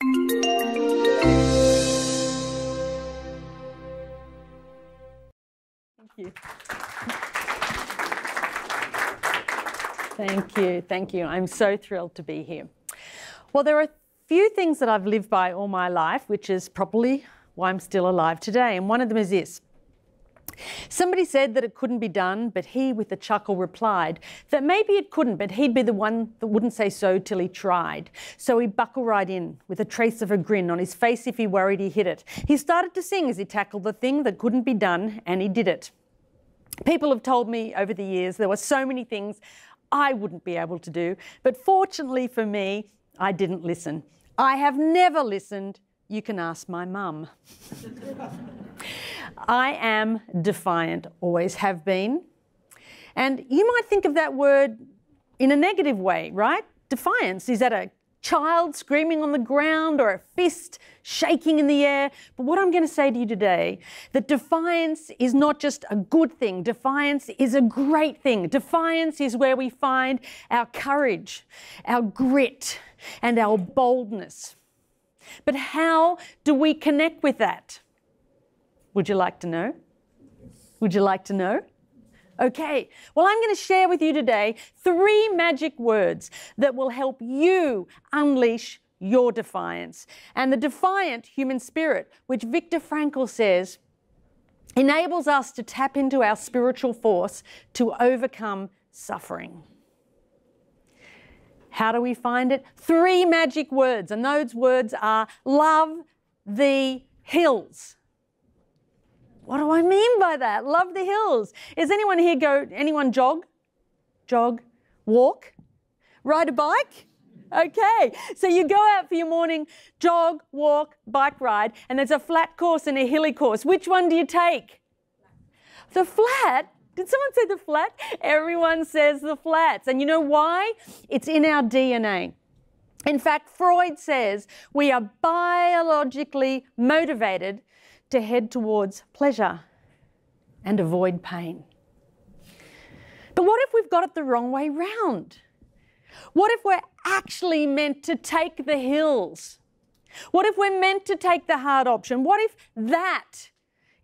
Thank you. Thank you. Thank you. I'm so thrilled to be here. Well, there are a few things that I've lived by all my life, which is probably why I'm still alive today. And one of them is this Somebody said that it couldn't be done, but he, with a chuckle, replied that maybe it couldn't, but he'd be the one that wouldn't say so till he tried. So he buckled right in, with a trace of a grin on his face if he worried he hit it. He started to sing as he tackled the thing that couldn't be done, and he did it. People have told me over the years there were so many things I wouldn't be able to do, but fortunately for me, I didn't listen. I have never listened. You can ask my mum. I am defiant, always have been. And you might think of that word in a negative way, right? Defiance. Is that a child screaming on the ground or a fist shaking in the air? But what I'm going to say to you today, that defiance is not just a good thing. Defiance is a great thing. Defiance is where we find our courage, our grit, and our boldness. But how do we connect with that? Would you like to know? Would you like to know? Okay, well, I'm going to share with you today three magic words that will help you unleash your defiance. And the defiant human spirit, which Viktor Frankl says enables us to tap into our spiritual force to overcome suffering. How do we find it? Three magic words, and those words are love the hills. What do I mean by that? Love the hills. Is anyone here go, anyone jog? Jog? Walk? Ride a bike? Okay, so you go out for your morning jog, walk, bike ride, and there's a flat course and a hilly course. Which one do you take? The flat did someone say the flat? Everyone says the flats. And you know why? It's in our DNA. In fact, Freud says we are biologically motivated to head towards pleasure and avoid pain. But what if we've got it the wrong way round? What if we're actually meant to take the hills? What if we're meant to take the hard option? What if that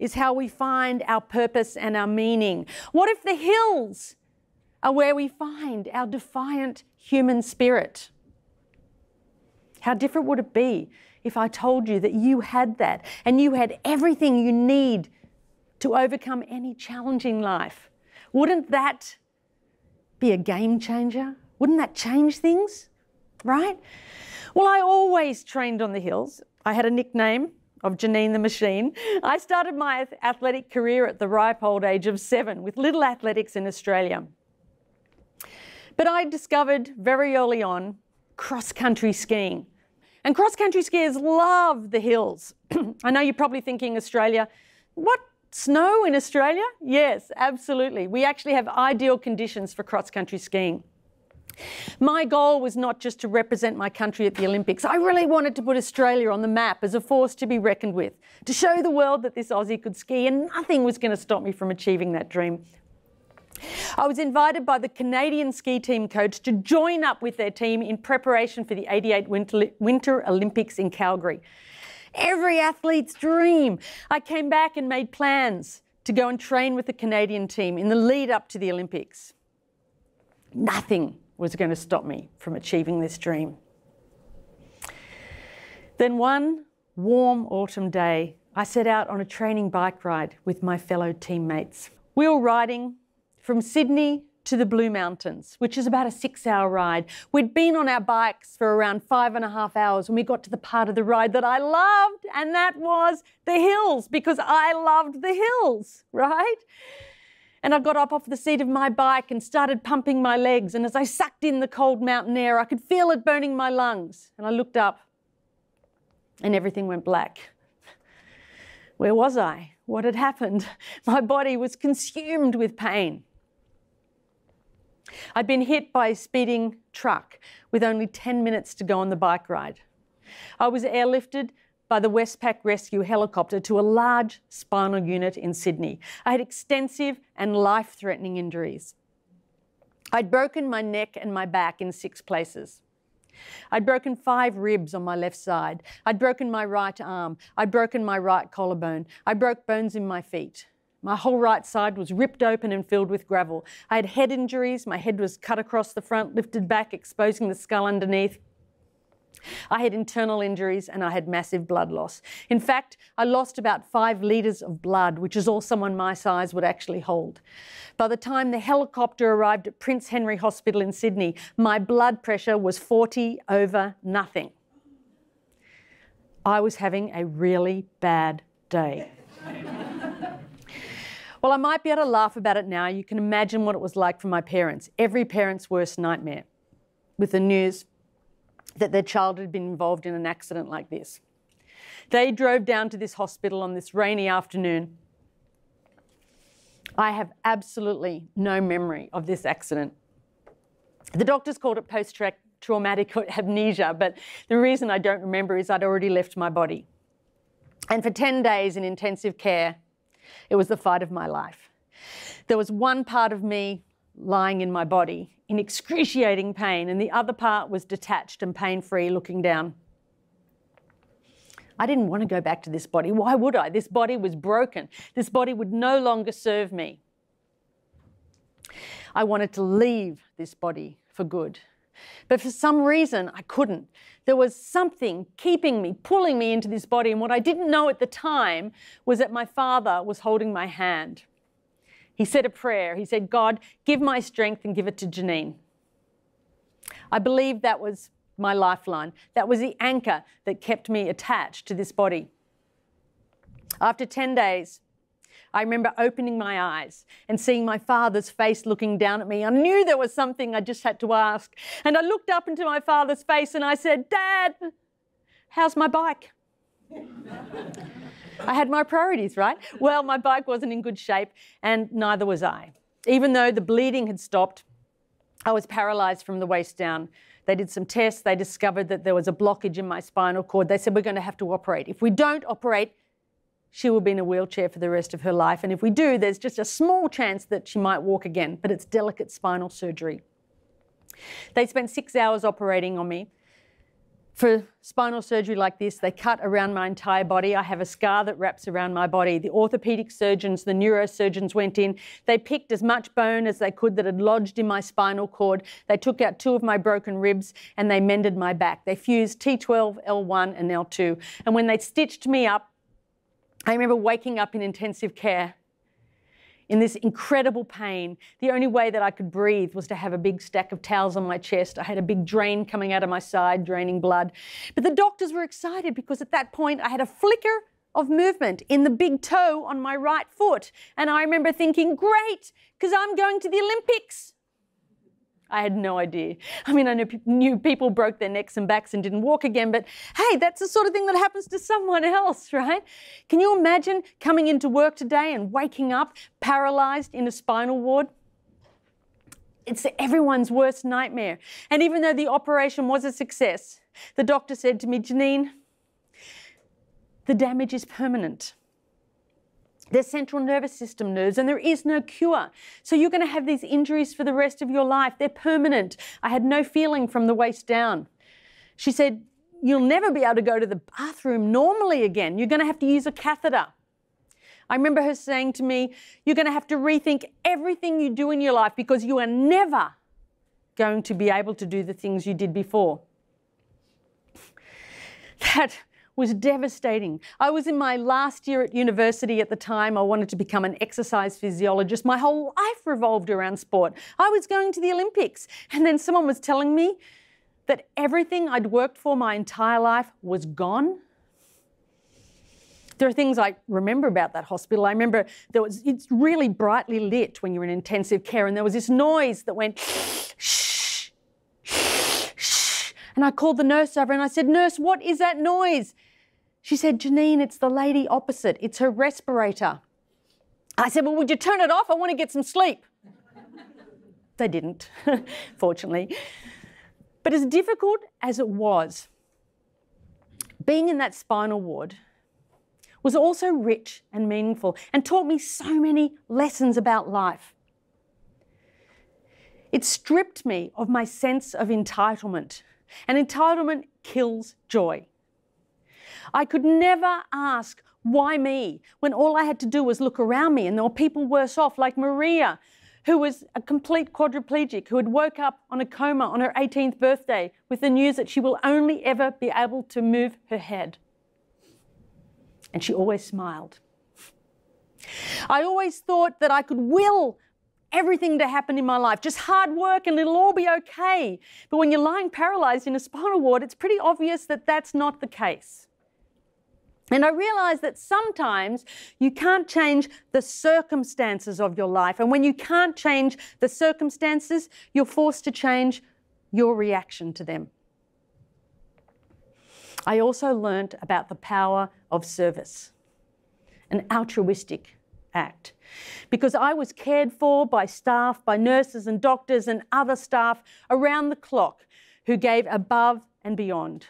is how we find our purpose and our meaning? What if the hills are where we find our defiant human spirit? How different would it be if I told you that you had that and you had everything you need to overcome any challenging life? Wouldn't that be a game changer? Wouldn't that change things? Right? Well, I always trained on the hills. I had a nickname of Janine the Machine. I started my athletic career at the ripe old age of seven with Little Athletics in Australia. But I discovered very early on cross country skiing. And cross country skiers love the hills. I know you're probably thinking Australia, what? Snow in Australia? Yes, absolutely. We actually have ideal conditions for cross country skiing. My goal was not just to represent my country at the Olympics. I really wanted to put Australia on the map as a force to be reckoned with, to show the world that this Aussie could ski, and nothing was going to stop me from achieving that dream. I was invited by the Canadian ski team coach to join up with their team in preparation for the 88 Winter, Olympics in Calgary. Every athlete's dream. I came back and made plans to go and train with the Canadian team in the lead up to the Olympics. Nothing was going to stop me from achieving this dream. Then one warm autumn day, I set out on a training bike ride with my fellow teammates. We were riding from Sydney to the Blue Mountains, which is about a six hour ride. We'd been on our bikes for around five and a half hours when we got to the part of the ride that I loved, and that was the hills, because I loved the hills, right? And I got up off the seat of my bike and started pumping my legs. And as I sucked in the cold mountain air, I could feel it burning my lungs. And I looked up and everything went black. Where was I? What had happened? My body was consumed with pain. I'd been hit by a speeding truck with only 10 minutes to go on the bike ride. I was airlifted by the Westpac Rescue helicopter to a large spinal unit in Sydney. I had extensive and life threatening injuries. I'd broken my neck and my back in six places. I'd broken five ribs on my left side. I'd broken my right arm. I'd broken my right collarbone. I broke bones in my feet. My whole right side was ripped open and filled with gravel. I had head injuries. My head was cut across the front, lifted back, exposing the skull underneath. I had internal injuries and I had massive blood loss. In fact, I lost about five litres of blood, which is all someone my size would actually hold. By the time the helicopter arrived at Prince Henry Hospital in Sydney, my blood pressure was 40 over nothing. I was having a really bad day. well, I might be able to laugh about it now. You can imagine what it was like for my parents. Every parent's worst nightmare with the news that their child had been involved in an accident like this. They drove down to this hospital on this rainy afternoon. I have absolutely no memory of this accident. The doctors called it post traumatic amnesia, but the reason I don't remember is I'd already left my body. And for 10 days in intensive care, it was the fight of my life. There was one part of me lying in my body in excruciating pain, and the other part was detached and pain free looking down. I didn't want to go back to this body. Why would I? This body was broken. This body would no longer serve me. I wanted to leave this body for good. But for some reason, I couldn't. There was something keeping me, pulling me into this body. And what I didn't know at the time was that my father was holding my hand. He said a prayer. He said, God, give my strength and give it to Janine. I believe that was my lifeline. That was the anchor that kept me attached to this body. After 10 days, I remember opening my eyes and seeing my father's face looking down at me. I knew there was something I just had to ask. And I looked up into my father's face and I said, Dad, how's my bike? I had my priorities, right? Well, my bike wasn't in good shape, and neither was I. Even though the bleeding had stopped, I was paralyzed from the waist down. They did some tests. They discovered that there was a blockage in my spinal cord. They said, We're going to have to operate. If we don't operate, she will be in a wheelchair for the rest of her life. And if we do, there's just a small chance that she might walk again, but it's delicate spinal surgery. They spent six hours operating on me. For spinal surgery like this, they cut around my entire body. I have a scar that wraps around my body. The orthopedic surgeons, the neurosurgeons went in. They picked as much bone as they could that had lodged in my spinal cord. They took out two of my broken ribs and they mended my back. They fused T12, L1, and L2. And when they stitched me up, I remember waking up in intensive care in this incredible pain. The only way that I could breathe was to have a big stack of towels on my chest. I had a big drain coming out of my side, draining blood. But the doctors were excited because at that point I had a flicker of movement in the big toe on my right foot. And I remember thinking, great, because I'm going to the Olympics. I had no idea. I mean, I knew, knew people broke their necks and backs and didn't walk again, but hey, that's the sort of thing that happens to someone else, right? Can you imagine coming into work today and waking up paralyzed in a spinal ward? It's everyone's worst nightmare. And even though the operation was a success, the doctor said to me, Janine, the damage is permanent. They're central nervous system nerves, and there is no cure. So you're going to have these injuries for the rest of your life. They're permanent. I had no feeling from the waist down. She said, You'll never be able to go to the bathroom normally again. You're going to have to use a catheter. I remember her saying to me, You're going to have to rethink everything you do in your life because you are never going to be able to do the things you did before. That was devastating. I was in my last year at university at the time. I wanted to become an exercise physiologist. My whole life revolved around sport. I was going to the Olympics. And then someone was telling me that everything I'd worked for my entire life was gone. There are things I remember about that hospital. I remember there was it's really brightly lit when you're in intensive care, and there was this noise that went shh, shh, shh. And I called the nurse over and I said, Nurse, what is that noise? She said, Janine, it's the lady opposite. It's her respirator. I said, Well, would you turn it off? I want to get some sleep. they didn't, fortunately. But as difficult as it was, being in that spinal ward was also rich and meaningful and taught me so many lessons about life. It stripped me of my sense of entitlement And entitlement kills joy. I could never ask, why me? When all I had to do was look around me and there were people worse off, like Maria, who was a complete quadriplegic, who had woke up on a coma on her 18th birthday with the news that she will only ever be able to move her head. And she always smiled. I always thought that I could will everything to happen in my life, just hard work and it'll all be okay. But when you're lying paralyzed in a spinal ward, it's pretty obvious that that's not the case. And I realized that sometimes you can't change the circumstances of your life. And when you can't change the circumstances, you're forced to change your reaction to them. I also learned about the power of service, an altruistic act. Because I was cared for by staff, by nurses and doctors and other staff around the clock who gave above and beyond.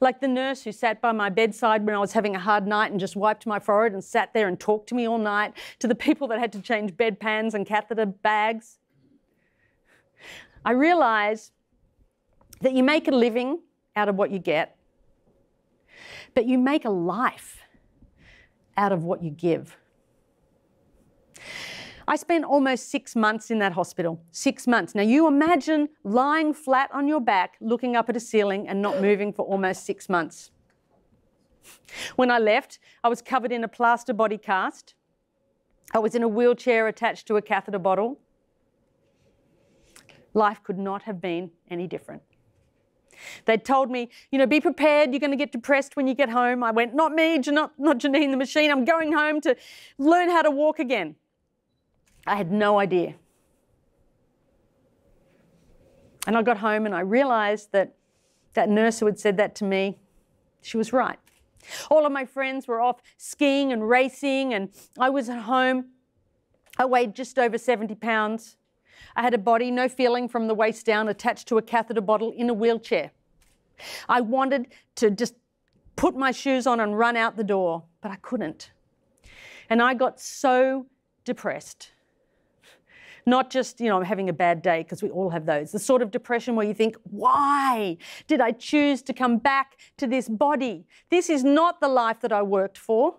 Like the nurse who sat by my bedside when I was having a hard night and just wiped my forehead and sat there and talked to me all night, to the people that had to change bedpans and catheter bags. I realise that you make a living out of what you get, but you make a life out of what you give. I spent almost six months in that hospital. Six months. Now, you imagine lying flat on your back, looking up at a ceiling, and not moving for almost six months. When I left, I was covered in a plaster body cast. I was in a wheelchair attached to a catheter bottle. Life could not have been any different. They told me, you know, be prepared, you're going to get depressed when you get home. I went, not me, not, not Janine the machine, I'm going home to learn how to walk again. I had no idea. And I got home and I realized that that nurse who had said that to me, she was right. All of my friends were off skiing and racing, and I was at home. I weighed just over 70 pounds. I had a body, no feeling from the waist down, attached to a catheter bottle in a wheelchair. I wanted to just put my shoes on and run out the door, but I couldn't. And I got so depressed. Not just, you know, I'm having a bad day, because we all have those. The sort of depression where you think, why did I choose to come back to this body? This is not the life that I worked for.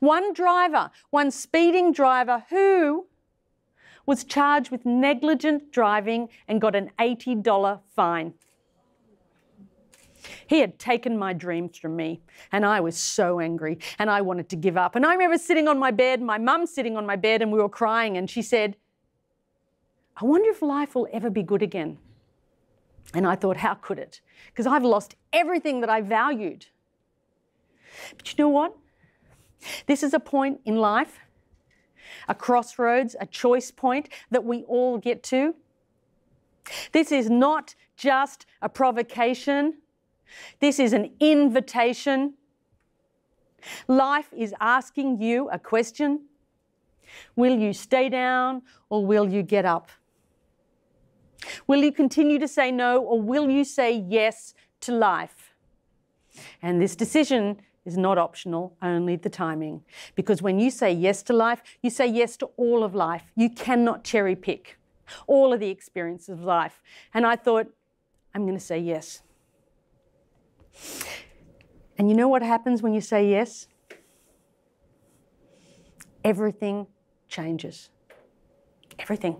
One driver, one speeding driver who was charged with negligent driving and got an $80 fine. He had taken my dreams from me, and I was so angry, and I wanted to give up. And I remember sitting on my bed, my mum sitting on my bed, and we were crying, and she said, I wonder if life will ever be good again. And I thought, how could it? Because I've lost everything that I valued. But you know what? This is a point in life, a crossroads, a choice point that we all get to. This is not just a provocation this is an invitation. Life is asking you a question Will you stay down or will you get up? Will you continue to say no or will you say yes to life? And this decision is not optional, only the timing. Because when you say yes to life, you say yes to all of life. You cannot cherry pick all of the experiences of life. And I thought, I'm going to say yes. And you know what happens when you say yes? Everything changes. Everything.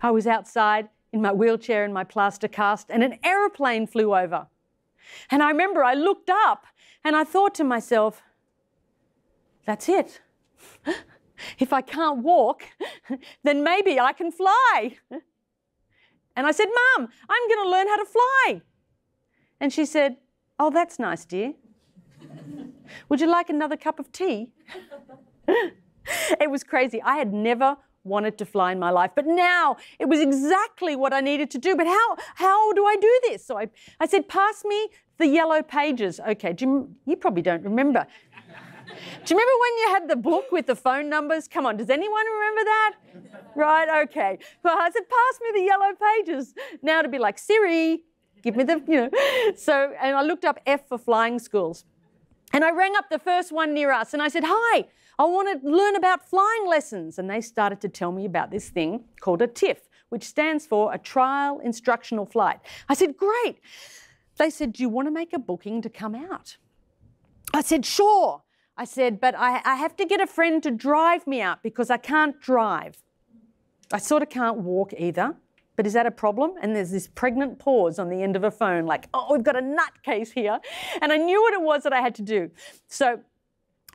I was outside in my wheelchair in my plaster cast, and an aeroplane flew over. And I remember I looked up and I thought to myself, that's it. If I can't walk, then maybe I can fly. And I said, Mom, I'm going to learn how to fly. And she said, Oh, that's nice, dear. Would you like another cup of tea? it was crazy. I had never wanted to fly in my life, but now it was exactly what I needed to do. But how, how do I do this? So I, I said, Pass me the yellow pages. Okay, do you, you probably don't remember. Do you remember when you had the book with the phone numbers? Come on, does anyone remember that? Right, okay. Well, I said, pass me the yellow pages. Now to be like, Siri, give me the, you know. So, and I looked up F for flying schools. And I rang up the first one near us and I said, Hi, I want to learn about flying lessons. And they started to tell me about this thing called a TIFF, which stands for a trial instructional flight. I said, Great. They said, Do you want to make a booking to come out? I said, Sure. I said, But I, I have to get a friend to drive me out because I can't drive. I sort of can't walk either. But is that a problem? And there's this pregnant pause on the end of a phone, like, oh, we've got a nutcase here. And I knew what it was that I had to do. So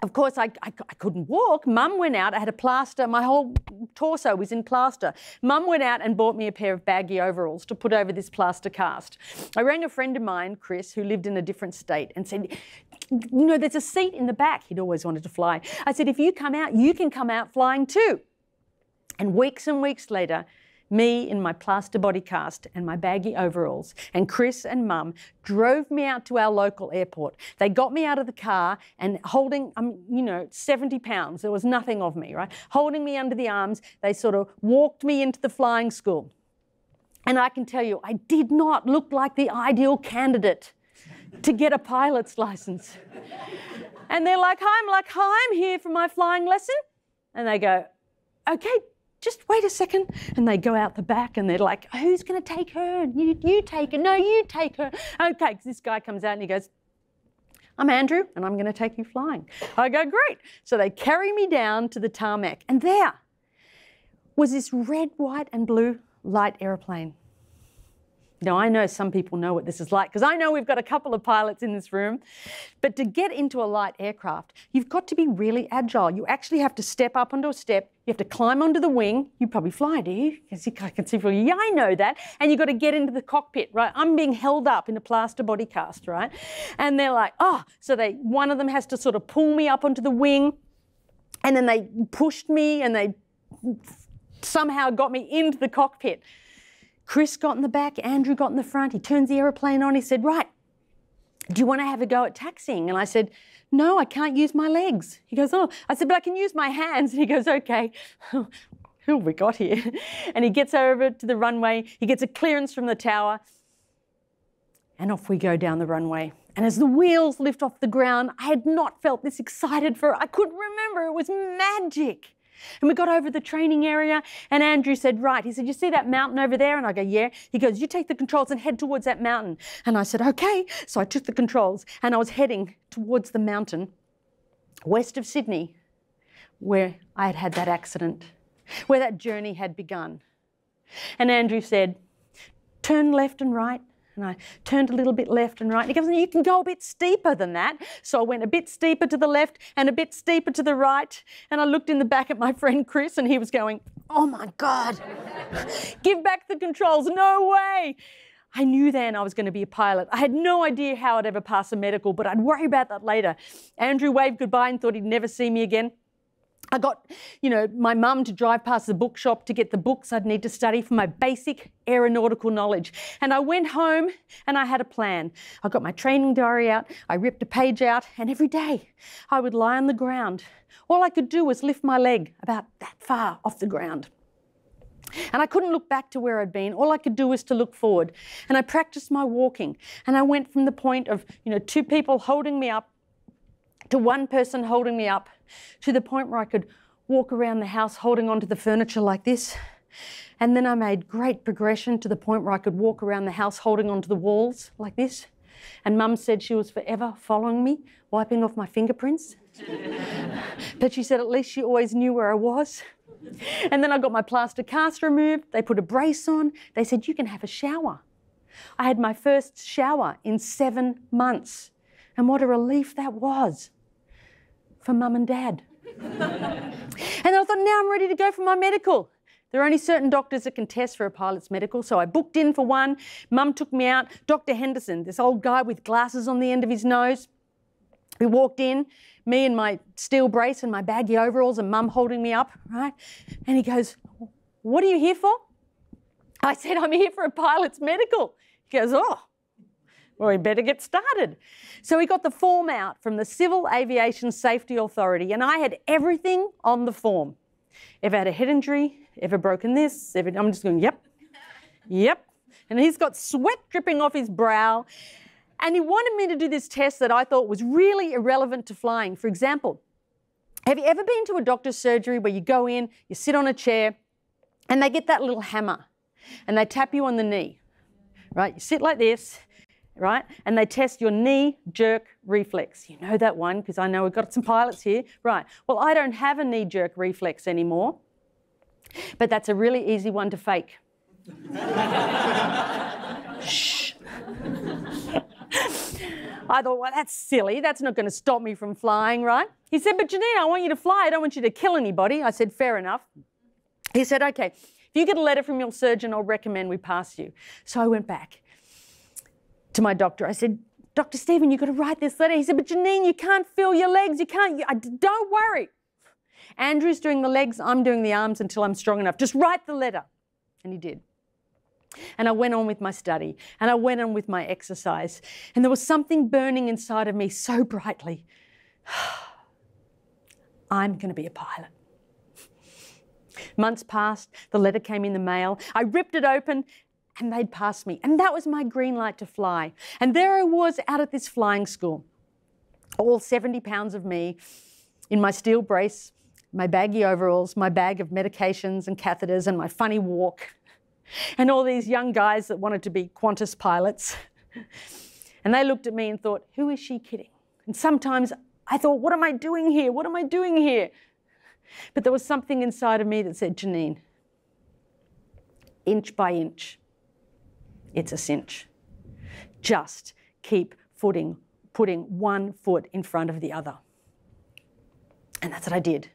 of course, I, I, I, couldn't walk. Mum went out. I had a plaster. My whole torso was in plaster. Mum went out and bought me a pair of baggy overalls to put over this plaster cast. I rang a friend of mine, Chris, who lived in a different state, and said, You know, there's a seat in the back. He'd always wanted to fly. I said, If you come out, you can come out flying too. And weeks and weeks later, me in my plaster body cast and my baggy overalls, and Chris and Mum drove me out to our local airport. They got me out of the car and holding, um, you know, 70 pounds. There was nothing of me, right? Holding me under the arms, they sort of walked me into the flying school. And I can tell you, I did not look like the ideal candidate to get a pilot's license. and they're like, Hi, I'm like, Hi, I'm here for my flying lesson. And they go, Okay, just wait a second. And they go out the back and they're like, who's going to take her? You, you take her. No, you take her. Okay, because this guy comes out and he goes, I'm Andrew and I'm going to take you flying. I go, great. So they carry me down to the tarmac and there was this red, white, and blue light aeroplane. Now, I know some people know what this is like because I know we've got a couple of pilots in this room. But to get into a light aircraft, you've got to be really agile. You actually have to step up onto a step. You have to climb onto the wing. You probably fly, do you? Because I can see from you. Yeah, I know that. And you've got to get into the cockpit, right? I'm being held up in a plaster body cast, right? And they're like, oh, so they one of them has to sort of pull me up onto the wing. And then they pushed me and they somehow got me into the cockpit. Chris got in the back, Andrew got in the front. He turns the aeroplane on. He said, Right, do you want to have a go at taxiing? And I said, No, I can't use my legs. He goes, Oh, I said, But I can use my hands. And he goes, Okay. Who we got here? And he gets over to the runway. He gets a clearance from the tower. And off we go down the runway. And as the wheels lift off the ground, I had not felt this excited for, I couldn't remember. It was magic. And we got over the training area, and Andrew said, Right. He said, You see that mountain over there? And I go, Yeah. He goes, You take the controls and head towards that mountain. And I said, Okay. So I took the controls and I was heading towards the mountain west of Sydney, where I had had that accident, where that journey had begun. And Andrew said, Turn left and right. And I turned a little bit left and right. And he goes, You can go a bit steeper than that. So I went a bit steeper to the left and a bit steeper to the right. And I looked in the back at my friend Chris, and he was going, Oh my God, give back the controls. No way. I knew then I was going to be a pilot. I had no idea how I'd ever pass a medical, but I'd worry about that later. Andrew waved goodbye and thought he'd never see me again. I got, you know, my mum to drive past the bookshop to get the books I'd need to study for my basic aeronautical knowledge. And I went home and I had a plan. I got my training diary out, I ripped a page out, and every day I would lie on the ground. All I could do was lift my leg about that far off the ground. And I couldn't look back to where I'd been. All I could do was to look forward. And I practiced my walking. And I went from the point of, you know, two people holding me up to one person holding me up to the point where I could walk around the house holding onto the furniture like this. And then I made great progression to the point where I could walk around the house holding onto the walls like this. And mum said she was forever following me, wiping off my fingerprints. but she said at least she always knew where I was. And then I got my plaster cast removed. They put a brace on. They said, You can have a shower. I had my first shower in seven months. And what a relief that was for mum and dad. and I thought, now I'm ready to go for my medical. There are only certain doctors that can test for a pilot's medical, so I booked in for one. Mum took me out. Dr. Henderson, this old guy with glasses on the end of his nose, we walked in, me and my steel brace and my baggy overalls, and mum holding me up, right? And he goes, What are you here for? I said, I'm here for a pilot's medical. He goes, Oh, well, we better get started. So we got the form out from the Civil Aviation Safety Authority, and I had everything on the form. Ever had a head injury? Ever broken this? Ever, I'm just going, yep, yep. And he's got sweat dripping off his brow. And he wanted me to do this test that I thought was really irrelevant to flying. For example, have you ever been to a doctor's surgery where you go in, you sit on a chair, and they get that little hammer and they tap you on the knee, right? You sit like this, right? And they test your knee jerk reflex. You know that one because I know we've got some pilots here. Right. Well, I don't have a knee jerk reflex anymore, but that's a really easy one to fake. Shh. I thought, well, that's silly. That's not going to stop me from flying, right? He said, but Janine, I want you to fly. I don't want you to kill anybody. I said, fair enough. He said, okay, if you get a letter from your surgeon, I'll recommend we pass you. So I went back to my doctor. I said, Dr. Stephen, you've got to write this letter. He said, but Janine, you can't feel your legs. You can't. You, I, don't worry. Andrew's doing the legs. I'm doing the arms until I'm strong enough. Just write the letter. And he did. And I went on with my study and I went on with my exercise. And there was something burning inside of me so brightly. I'm going to be a pilot. Months passed, the letter came in the mail. I ripped it open and they'd passed me. And that was my green light to fly. And there I was out at this flying school, all 70 pounds of me in my steel brace, my baggy overalls, my bag of medications and catheters, and my funny walk, and all these young guys that wanted to be Qantas pilots. And they looked at me and thought, who is she kidding? And sometimes I thought, what am I doing here? What am I doing here? But there was something inside of me that said, Janine, inch by inch, it's a cinch. Just keep footing, putting one foot in front of the other. And that's what I did.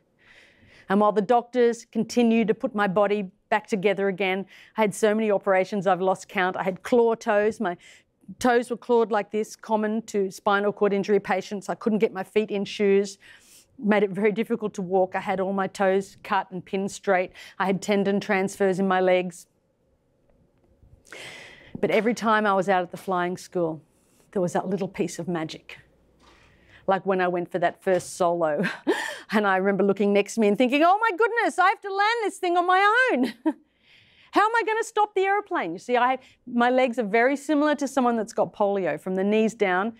And while the doctors continued to put my body back together again, I had so many operations I've lost count. I had claw toes. My toes were clawed like this, common to spinal cord injury patients. I couldn't get my feet in shoes. Made it very difficult to walk. I had all my toes cut and pinned straight. I had tendon transfers in my legs. But every time I was out at the flying school, there was that little piece of magic. Like when I went for that first solo. and I remember looking next to me and thinking, oh my goodness, I have to land this thing on my own. How am I going to stop the aeroplane? You see, I, my legs are very similar to someone that's got polio. From the knees down,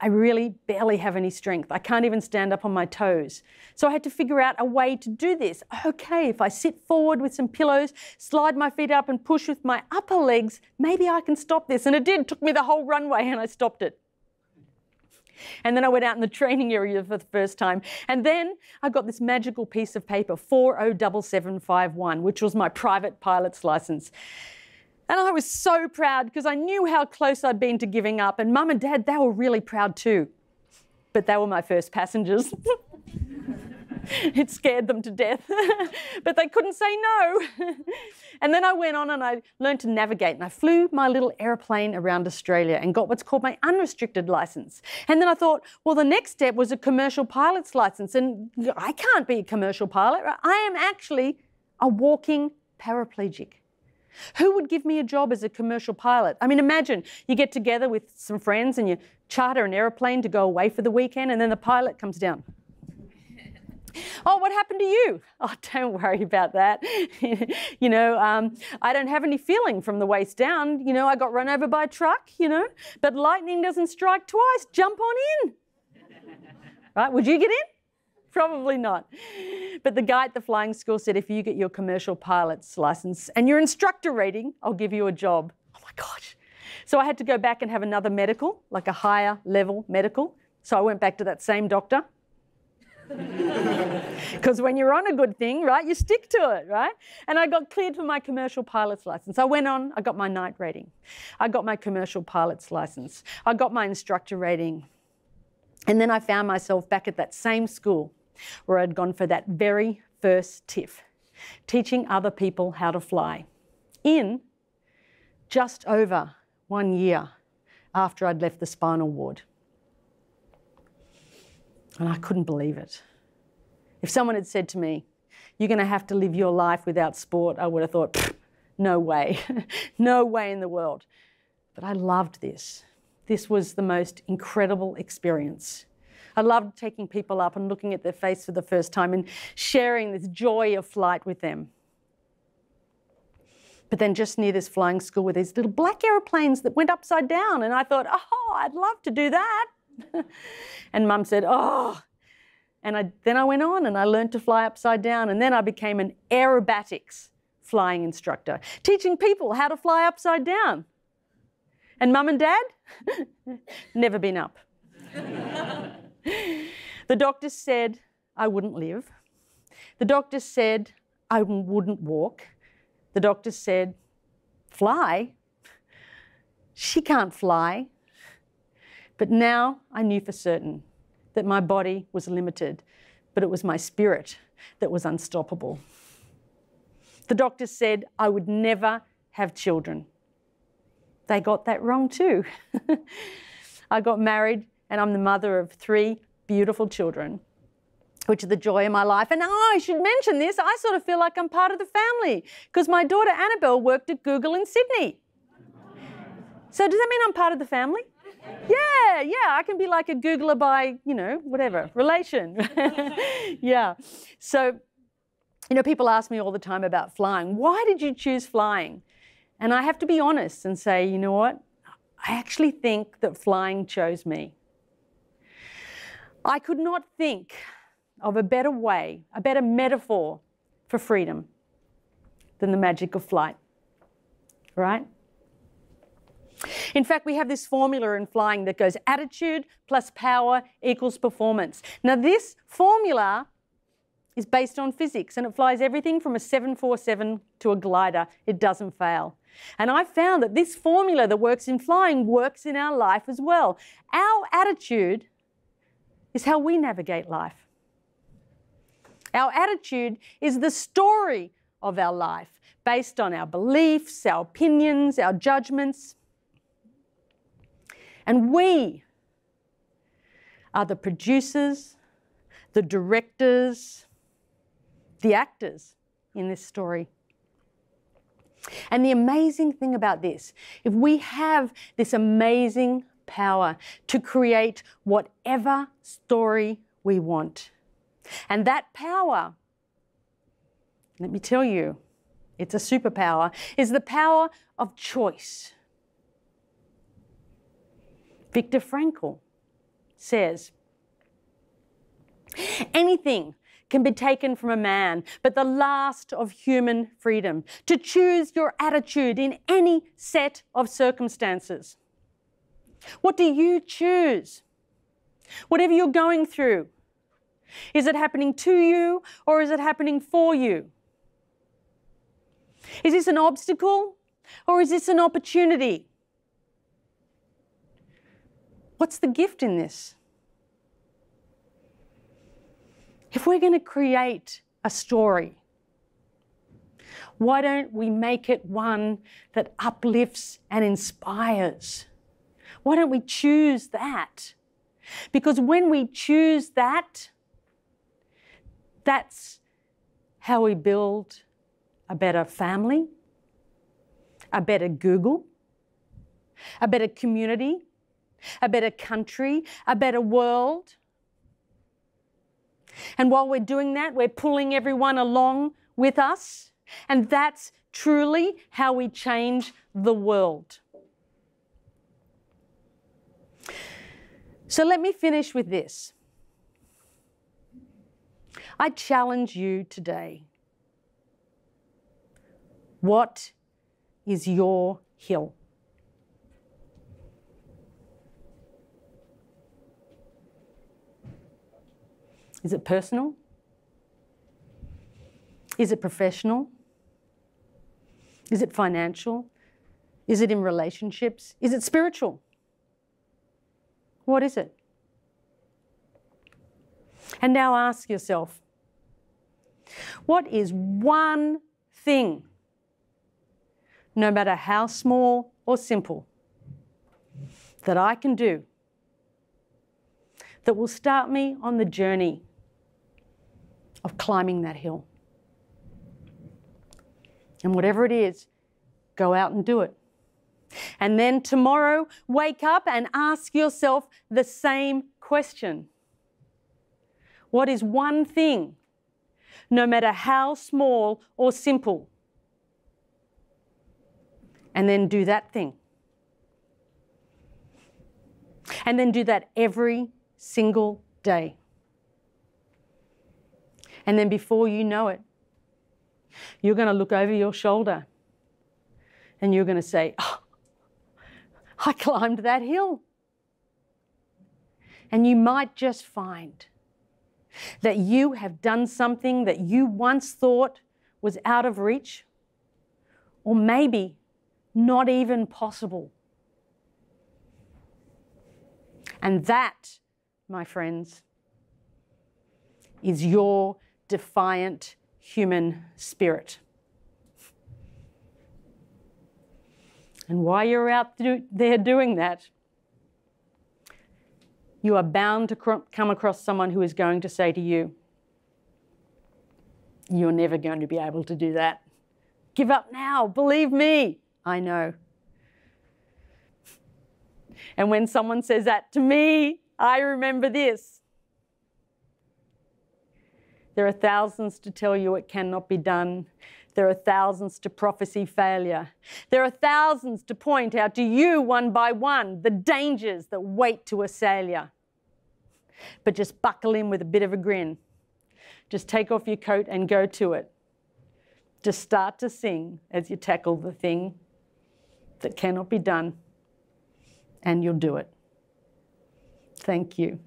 I really barely have any strength. I can't even stand up on my toes. So I had to figure out a way to do this. Okay, if I sit forward with some pillows, slide my feet up and push with my upper legs, maybe I can stop this. And it did. It took me the whole runway and I stopped it. And then I went out in the training area for the first time. And then I got this magical piece of paper, 407751, which was my private pilot's license. And I was so proud because I knew how close I'd been to giving up. And mum and dad, they were really proud too. But they were my first passengers. it scared them to death, but they couldn't say no. and then I went on and I learned to navigate and I flew my little aeroplane around Australia and got what's called my unrestricted license. And then I thought, well, the next step was a commercial pilot's license. And I can't be a commercial pilot. I am actually a walking paraplegic. Who would give me a job as a commercial pilot? I mean, imagine you get together with some friends and you charter an aeroplane to go away for the weekend, and then the pilot comes down. Oh, what happened to you? Oh, don't worry about that. you know, um, I don't have any feeling from the waist down. You know, I got run over by a truck, you know, but lightning doesn't strike twice. Jump on in. right? Would you get in? Probably not. But the guy at the flying school said if you get your commercial pilot's license and your instructor rating, I'll give you a job. Oh my gosh. So I had to go back and have another medical, like a higher level medical. So I went back to that same doctor. Because when you're on a good thing, right, you stick to it, right? And I got cleared for my commercial pilot's license. I went on, I got my night rating. I got my commercial pilot's license. I got my instructor rating. And then I found myself back at that same school where I'd gone for that very first TIFF, teaching other people how to fly, in just over one year after I'd left the spinal ward. And I couldn't believe it. If someone had said to me, You're going to have to live your life without sport, I would have thought, No way, no way in the world. But I loved this. This was the most incredible experience. I loved taking people up and looking at their face for the first time and sharing this joy of flight with them. But then just near this flying school were these little black aeroplanes that went upside down, and I thought, oh, I'd love to do that. and mum said, oh. And I, then I went on and I learned to fly upside down, and then I became an aerobatics flying instructor, teaching people how to fly upside down. And mum and dad? Never been up. the doctor said I wouldn't live. The doctor said I wouldn't walk. The doctor said, Fly? She can't fly. But now I knew for certain that my body was limited, but it was my spirit that was unstoppable. The doctor said I would never have children. They got that wrong too. I got married and I'm the mother of three beautiful children, which are the joy of my life. And oh, I should mention this, I sort of feel like I'm part of the family because my daughter Annabelle worked at Google in Sydney. So does that mean I'm part of the family? Yeah, yeah, I can be like a Googler by, you know, whatever, relation. yeah. So, you know, people ask me all the time about flying. Why did you choose flying? And I have to be honest and say, you know what? I actually think that flying chose me. I could not think of a better way, a better metaphor for freedom than the magic of flight. Right? In fact, we have this formula in flying that goes attitude plus power equals performance. Now, this formula is based on physics and it flies everything from a 747 to a glider. It doesn't fail. And I found that this formula that works in flying works in our life as well. Our attitude is how we navigate life. Our attitude is the story of our life based on our beliefs, our opinions, our judgments. And we are the producers, the directors, the actors in this story. And the amazing thing about this, if we have this amazing power to create whatever story we want, and that power, let me tell you, it's a superpower, is the power of choice. Viktor Frankl says, Anything can be taken from a man, but the last of human freedom, to choose your attitude in any set of circumstances. What do you choose? Whatever you're going through, is it happening to you or is it happening for you? Is this an obstacle or is this an opportunity? What's the gift in this? If we're going to create a story, why don't we make it one that uplifts and inspires? Why don't we choose that? Because when we choose that, that's how we build a better family, a better Google, a better community, a better country, a better world. And while we're doing that, we're pulling everyone along with us. And that's truly how we change the world. So let me finish with this. I challenge you today. What is your hill? Is it personal? Is it professional? Is it financial? Is it in relationships? Is it spiritual? What is it? And now ask yourself what is one thing, no matter how small or simple, that I can do that will start me on the journey of climbing that hill. And whatever it is, go out and do it. And then tomorrow, wake up and ask yourself the same question What is one thing, no matter how small or simple? And then do that thing. And then do that every single day. And then before you know it, You're going to look over your shoulder and you're going to say, oh, I climbed that hill. And you might just find that you have done something that you once thought was out of reach, or maybe not even possible. And that, my friends, is your defiant human spirit. And while you're out there doing that, you are bound to come across someone who is going to say to you, You're never going to be able to do that. Give up now, believe me. I know. And when someone says that to me, I remember this. There are thousands to tell you it cannot be done. There are thousands to prophesy failure. There are thousands to point out to you one by one the dangers that wait to assail you. But just buckle in with a bit of a grin. Just take off your coat and go to it. Just start to sing as you tackle the thing that cannot be done, and you'll do it. Thank you.